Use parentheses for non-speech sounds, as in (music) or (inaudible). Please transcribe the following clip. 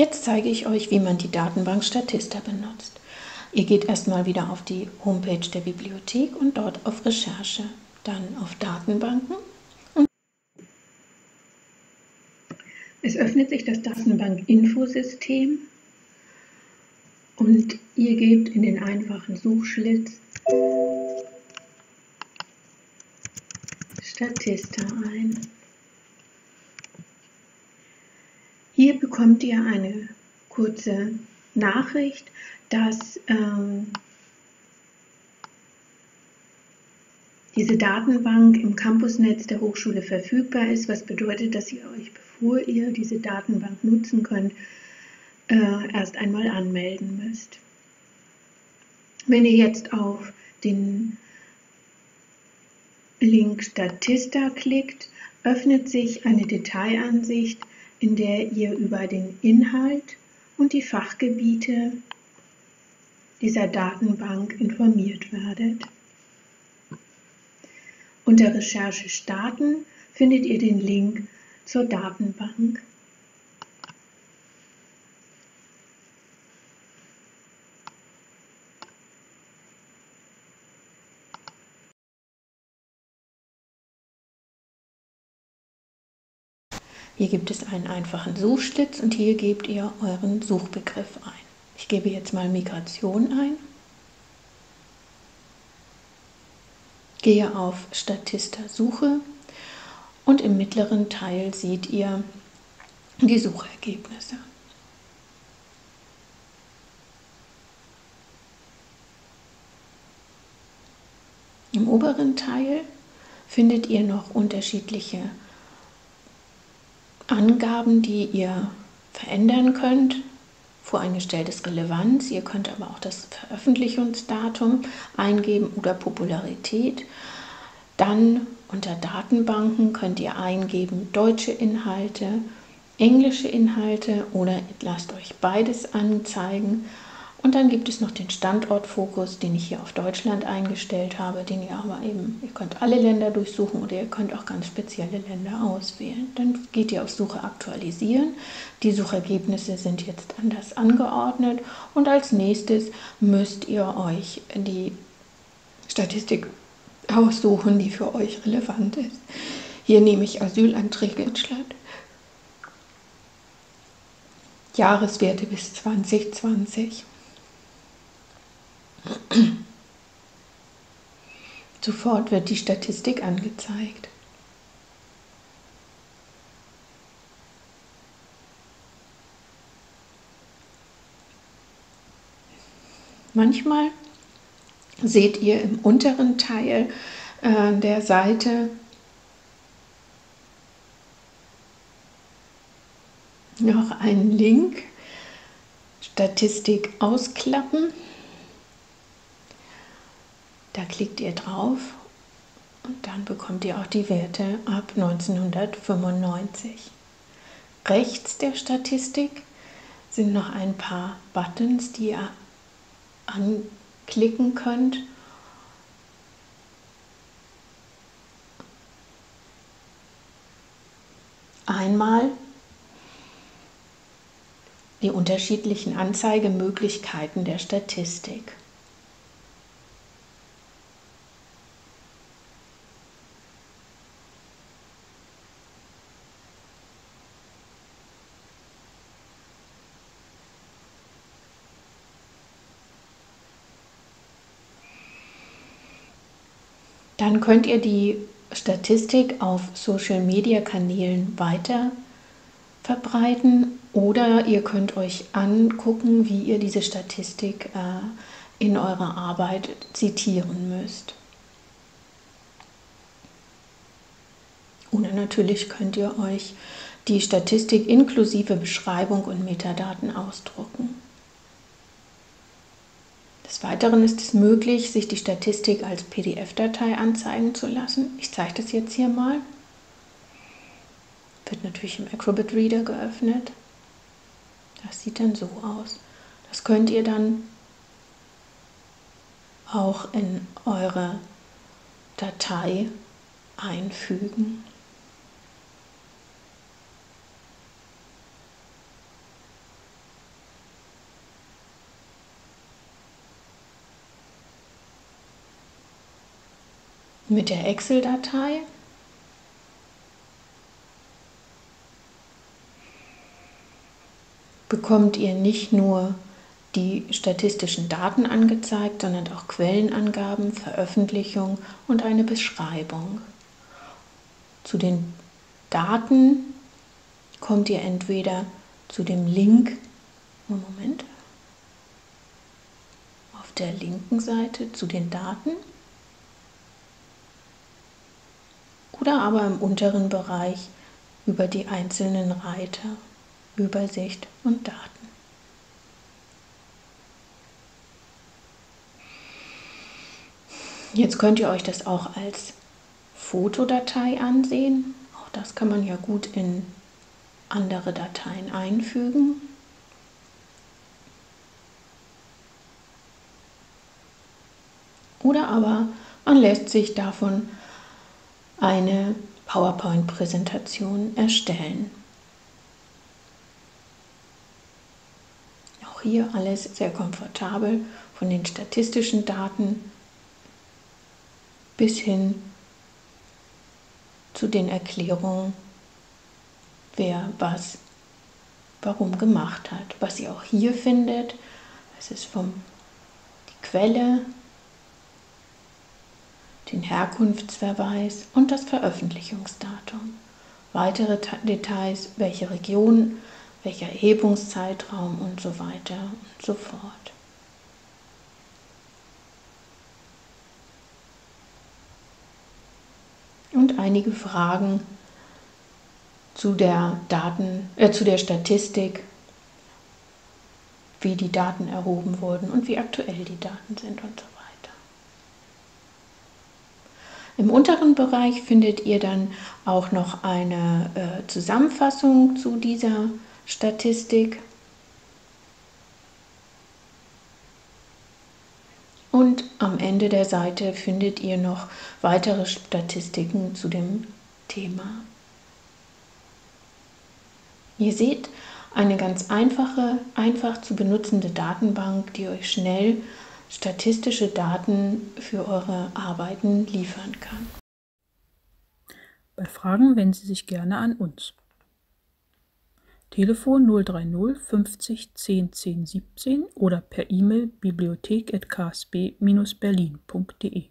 Jetzt zeige ich euch, wie man die Datenbank Statista benutzt. Ihr geht erstmal wieder auf die Homepage der Bibliothek und dort auf Recherche, dann auf Datenbanken. es öffnet sich das Datenbank-Infosystem und ihr gebt in den einfachen Suchschlitz Statista ein. Hier bekommt ihr eine kurze Nachricht, dass ähm, diese Datenbank im Campusnetz der Hochschule verfügbar ist, was bedeutet, dass ihr euch, bevor ihr diese Datenbank nutzen könnt, äh, erst einmal anmelden müsst. Wenn ihr jetzt auf den Link Statista klickt, öffnet sich eine Detailansicht in der ihr über den Inhalt und die Fachgebiete dieser Datenbank informiert werdet. Unter Recherche starten findet ihr den Link zur Datenbank. Hier gibt es einen einfachen Suchschlitz und hier gebt ihr euren Suchbegriff ein. Ich gebe jetzt mal Migration ein. Gehe auf Statista Suche und im mittleren Teil seht ihr die Suchergebnisse. Im oberen Teil findet ihr noch unterschiedliche Angaben, die ihr verändern könnt. Voreingestelltes Relevanz. Ihr könnt aber auch das Veröffentlichungsdatum eingeben oder Popularität. Dann unter Datenbanken könnt ihr eingeben deutsche Inhalte, englische Inhalte oder lasst euch beides anzeigen. Und dann gibt es noch den Standortfokus, den ich hier auf Deutschland eingestellt habe, den ihr aber eben, ihr könnt alle Länder durchsuchen oder ihr könnt auch ganz spezielle Länder auswählen. Dann geht ihr auf Suche aktualisieren. Die Suchergebnisse sind jetzt anders angeordnet und als nächstes müsst ihr euch die Statistik aussuchen, die für euch relevant ist. Hier nehme ich Asylanträge in Deutschland. Jahreswerte bis 2020. (clears throat) Sofort wird die Statistik angezeigt. Manchmal seht ihr im unteren Teil äh, der Seite noch einen Link, Statistik ausklappen. Da klickt ihr drauf und dann bekommt ihr auch die Werte ab 1995. Rechts der Statistik sind noch ein paar Buttons, die ihr anklicken könnt. Einmal die unterschiedlichen Anzeigemöglichkeiten der Statistik. Dann könnt ihr die Statistik auf Social-Media-Kanälen weiter verbreiten oder ihr könnt euch angucken, wie ihr diese Statistik äh, in eurer Arbeit zitieren müsst. Oder natürlich könnt ihr euch die Statistik inklusive Beschreibung und Metadaten ausdrucken. Des Weiteren ist es möglich, sich die Statistik als PDF-Datei anzeigen zu lassen. Ich zeige das jetzt hier mal. Wird natürlich im Acrobat Reader geöffnet. Das sieht dann so aus. Das könnt ihr dann auch in eure Datei einfügen. Mit der Excel-Datei bekommt ihr nicht nur die statistischen Daten angezeigt, sondern auch Quellenangaben, Veröffentlichung und eine Beschreibung. Zu den Daten kommt ihr entweder zu dem Link, Moment, auf der linken Seite zu den Daten oder aber im unteren Bereich über die einzelnen Reiter, Übersicht und Daten. Jetzt könnt ihr euch das auch als Fotodatei ansehen. Auch das kann man ja gut in andere Dateien einfügen. Oder aber man lässt sich davon eine PowerPoint-Präsentation erstellen. Auch hier alles sehr komfortabel von den statistischen Daten bis hin zu den Erklärungen, wer was warum gemacht hat. Was ihr auch hier findet, das ist vom die Quelle, den Herkunftsverweis und das Veröffentlichungsdatum. Weitere Details, welche Region, welcher Erhebungszeitraum und so weiter und so fort. und einige Fragen zu der Daten, äh, zu der Statistik, wie die Daten erhoben wurden und wie aktuell die Daten sind und so weiter. Im unteren Bereich findet ihr dann auch noch eine äh, Zusammenfassung zu dieser Statistik Und am Ende der Seite findet ihr noch weitere Statistiken zu dem Thema. Ihr seht eine ganz einfache, einfach zu benutzende Datenbank, die euch schnell statistische Daten für eure Arbeiten liefern kann. Bei Fragen wenden Sie sich gerne an uns. Telefon 030 50 10 10 17 oder per E-Mail bibliothek@ksb-berlin.de